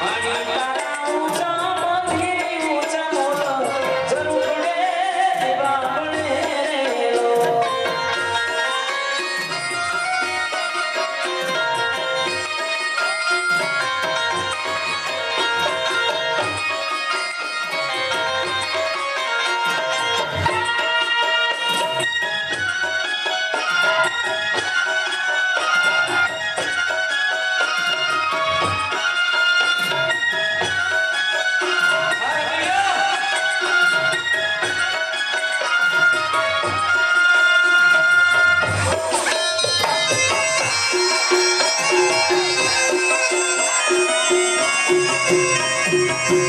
Bhagavad Música